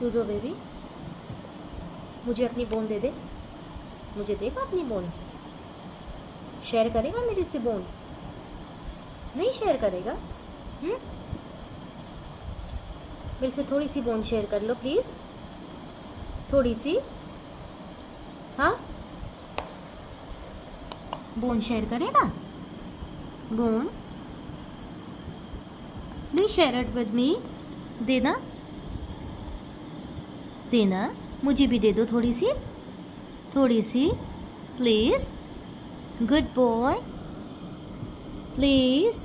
चूजो baby, मुझे अपनी bone दे दे। मुझे देगा अपनी बोन। शेयर करेगा मेरे से बोन? नहीं शेयर करेगा। हम्म? मेरे से थोड़ी सी बोन शेयर कर लो प्लीज़ थोड़ी सी। हाँ? बोन शेयर करेगा? बोन? नहीं शेयर विद मी। देना। देना। मुझे भी दे दो थोड़ी सी। थोड़ी सी। Please good boy please